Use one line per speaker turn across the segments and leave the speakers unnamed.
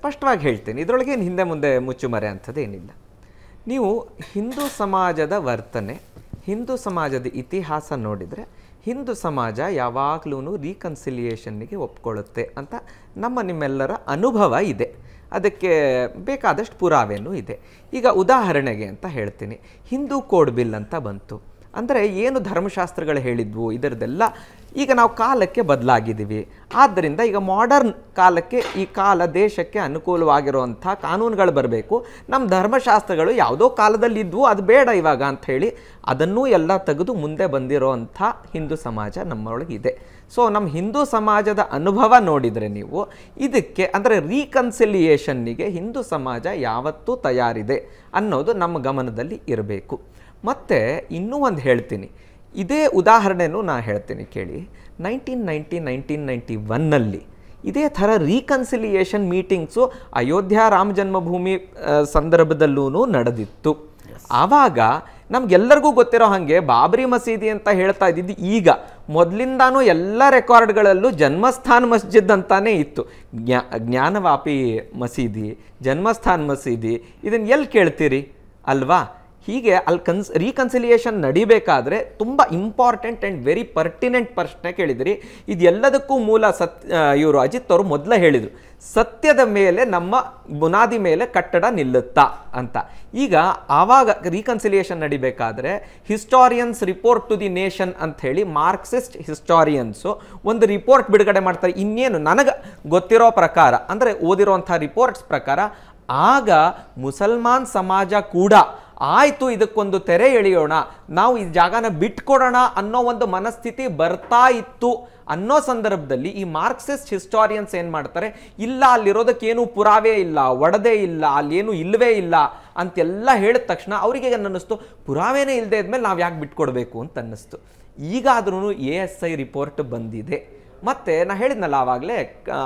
ಸ್ಪಷ್ಟವಾಗಿ ಹೇಳ್ತೀನಿ. ಇದರೊಳಗೆ ಏನು ಹಿಂದೆ ಮುಂದೆ ಮುಚ್ಚುಮರೆ ಅಂಥದ್ದೇನಿಲ್ಲ ನೀವು ಹಿಂದೂ ಸಮಾಜದ ವರ್ತನೆ, ಹಿಂದೂ ಸಮಾಜದ ಇತಿಹಾಸ ನೋಡಿದರೆ ಹಿಂದೂ ಸಮಾಜ ಯಾವಾಗಲೂ ರೀಕನ್ಸಿಲಿಯೇಷನ್ನಿಗೆ ಒಪ್ಕೊಳ್ಳುತ್ತೆ ಅಂತ ನಮ್ಮ ನಿಮ್ಮೆಲ್ಲರ ಅನುಭವ ಇದೆ. ಅದಕ್ಕೆ ಬೇಕಾದಷ್ಟು ಪುರಾವೆನೂ ಇದೆ. ಈಗ ಉದಾಹರಣೆಗೆ ಅಂತ ಹೇಳ್ತೀನಿ. ಹಿಂದೂ ಕೋಡ್ ಬಿಲ್ ಅಂತ ಬಂತು. ಅಂದರೆ ಏನು ಧರ್ಮಶಾಸ್ತ್ರಗಳು ಹೇಳಿದ್ವು ಇದರದೆಲ್ಲ ಈಗ ನಾವು ಕಾಲಕ್ಕೆ ಬದಲಾಗಿದ್ದೀವಿ. ಆದ್ದರಿಂದ ಈಗ ಮಾಡರ್ನ್ ಕಾಲಕ್ಕೆ ಈ ಕಾಲ ದೇಶಕ್ಕೆ ಅನುಕೂಲವಾಗಿರುವಂಥ ಕಾನೂನುಗಳು ಬರಬೇಕು. ನಮ್ಮ ಧರ್ಮಶಾಸ್ತ್ರಗಳು ಯಾವುದೋ ಕಾಲದಲ್ಲಿ ಇದ್ವು ಅದು ಬೇಡ ಇವಾಗ ಹೇಳಿ ಅದನ್ನೂ ಎಲ್ಲ ತೆಗೆದು ಮುಂದೆ ಬಂದಿರೋವಂಥ ಹಿಂದೂ ಸಮಾಜ ನಮ್ಮೊಳಗಿದೆ ಸೊ ನಮ್ಮ ಹಿಂದೂ ಸಮಾಜದ ಅನುಭವ ನೋಡಿದರೆ ನೀವು, ಇದಕ್ಕೆ ಅಂದರೆ ರೀಕನ್ಸಿಲಿಯೇಷನ್ನಿಗೆ ಹಿಂದೂ ಸಮಾಜ ಯಾವತ್ತೂ ತಯಾರಿದೆ ಅನ್ನೋದು ನಮ್ಮ ಗಮನದಲ್ಲಿ ಇರಬೇಕು. ಮತ್ತು ಇನ್ನೂ ಒಂದು ಹೇಳ್ತೀನಿ. ಇದೇ ಉದಾಹರಣೆನೂ ನಾನು ಹೇಳ್ತೀನಿ ಕೇಳಿ. ನೈನ್ಟೀನ್ ನೈಂಟಿ ನೈನ್ಟೀನ್ ನೈಂಟಿ ಒನ್ನಲ್ಲಿ ಇದೇ ಥರ ರೀಕನ್ಸಿಲಿಯೇಷನ್ ಮೀಟಿಂಗ್ಸು ಅಯೋಧ್ಯ ರಾಮ ಜನ್ಮಭೂಮಿ ಸಂದರ್ಭದಲ್ಲೂ ನಡೆದಿತ್ತು. ಆವಾಗ ನಮ್ಗೆಲ್ಲರಿಗೂ ಗೊತ್ತಿರೋ ಹಾಗೆ ಬಾಬ್ರಿ ಮಸೀದಿ ಅಂತ ಹೇಳ್ತಾ ಇದ್ದಿದ್ದು ಈಗ ಮೊದಲಿಂದಾನೂ ಎಲ್ಲ ರೆಕಾರ್ಡ್ಗಳಲ್ಲೂ ಜನ್ಮಸ್ಥಾನ್ ಮಸ್ಜಿದ್ ಅಂತಾನೇ ಇತ್ತು. ಜ್ಞಾ ಜ್ಞಾನವಾಪಿ ಮಸೀದಿ ಜನ್ಮಸ್ಥಾನ್ ಮಸೀದಿ ಇದನ್ನು ಎಲ್ಲಿ ಕೇಳ್ತೀರಿ? ಅಲ್ವಾ? ಹೀಗೆ ಅಲ್ಲಿ ಕನ್ಸ್ ರೀಕನ್ಸಿಲಿಯೇಷನ್ ನಡಿಬೇಕಾದ್ರೆ ತುಂಬ ಇಂಪಾರ್ಟೆಂಟ್ ಆ್ಯಂಡ್ ವೆರಿ ಪರ್ಟಿನೆಂಟ್ ಪ್ರಶ್ನೆ ಕೇಳಿದಿರಿ. ಇದೆಲ್ಲದಕ್ಕೂ ಮೂಲ ಸತ್ ಇವರು ಅಜಿತ್ ಅವರು ಮೊದಲೇ ಹೇಳಿದರು. ಸತ್ಯದ ಮೇಲೆ ನಮ್ಮ ಬುನಾದಿ ಮೇಲೆ ಕಟ್ಟಡ ನಿಲ್ಲುತ್ತಾ ಅಂತ. ಈಗ ಆವಾಗ reconciliation ನಡಿಬೇಕಾದ್ರೆ historians report to the nation ಅಂತ ಹೇಳಿ ಮಾರ್ಕ್ಸಿಸ್ಟ್ ಹಿಸ್ಟಾರಿಯನ್ಸು ಒಂದು ರಿಪೋರ್ಟ್ ಬಿಡುಗಡೆ ಮಾಡ್ತಾರೆ. ಇನ್ನೇನು ನನಗೆ ಗೊತ್ತಿರೋ ಪ್ರಕಾರ, ಅಂದರೆ ಓದಿರೋಂಥ ರಿಪೋರ್ಟ್ಸ್ ಪ್ರಕಾರ, ಆಗ ಮುಸಲ್ಮಾನ್ ಸಮಾಜ ಕೂಡ ಆಯಿತು, ಇದಕ್ಕೊಂದು ತೆರೆ ಎಳೆಯೋಣ. ನಾವು ಈ ಜಾಗನ ಬಿಟ್ಕೊಡೋಣ ಅನ್ನೋ ಒಂದು ಮನಸ್ಥಿತಿ ಬರ್ತಾ ಇತ್ತು ಅನ್ನೋ ಸಂದರ್ಭದಲ್ಲಿ ಈ ಮಾರ್ಕ್ಸಿಸ್ಟ್ ಹಿಸ್ಟಾರಿಯನ್ಸ್ ಏನು ಮಾಡ್ತಾರೆ? ಇಲ್ಲ ಅಲ್ಲಿರೋದಕ್ಕೇನು ಪುರಾವೆ ಇಲ್ಲ, ಒಡದೇ ಇಲ್ಲ ಅಲ್ಲೇನು ಇಲ್ಲವೇ ಇಲ್ಲ ಅಂತೆಲ್ಲ ಹೇಳಿದ ತಕ್ಷಣ ಅವರಿಗೆ ಅನ್ನಿಸ್ತು? ಪುರಾವೆನೇ ಇಲ್ಲದೆ ಇದ್ಮೇಲೆ ನಾವು ಯಾಕೆ ಬಿಟ್ಕೊಡ್ಬೇಕು ಅಂತ ಅನ್ನಿಸ್ತು. ಈಗಾದ್ರೂ ಎ ಎಸ್ ಐ ರಿಪೋರ್ಟ್ ಬಂದಿದೆ. ಮತ್ತೆ ನಾ ಹೇಳಿದ್ನಲ್ಲ ಆವಾಗಲೇ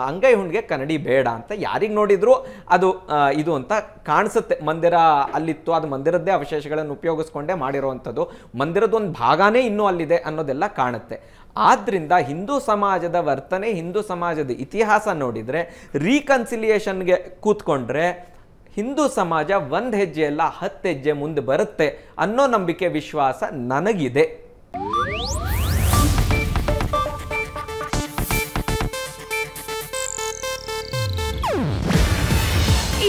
ಅಂಗೈ ಹುಣ್ಣಿಗೆ ಕನ್ನಡಿ ಬೇಡ ಅಂತ ಯಾರಿಗೆ ನೋಡಿದ್ರು ಅದು ಇದು ಅಂತ ಕಾಣಿಸುತ್ತೆ. ಮಂದಿರ ಅಲ್ಲಿತ್ತು, ಅದು ಮಂದಿರದ್ದೇ ಅವಶೇಷಗಳನ್ನು ಉಪಯೋಗಿಸ್ಕೊಂಡೇ ಮಾಡಿರುವಂಥದ್ದು. ಮಂದಿರದ ಒಂದು ಭಾಗನೇ ಇನ್ನೂ ಅಲ್ಲಿದೆ ಅನ್ನೋದೆಲ್ಲ ಕಾಣುತ್ತೆ. ಆದ್ದರಿಂದ ಹಿಂದೂ ಸಮಾಜದ ವರ್ತನೆ, ಹಿಂದೂ ಸಮಾಜದ ಇತಿಹಾಸ ನೋಡಿದರೆ, ರೀಕನ್ಸಿಲಿಯೇಷನ್ಗೆ ಕೂತ್ಕೊಂಡ್ರೆ ಹಿಂದೂ ಸಮಾಜ ಒಂದು ಹೆಜ್ಜೆ ಅಲ್ಲ ಹತ್ತು ಹೆಜ್ಜೆ ಮುಂದೆ ಬರುತ್ತೆ ಅನ್ನೋ ನಂಬಿಕೆ, ವಿಶ್ವಾಸ ನನಗಿದೆ.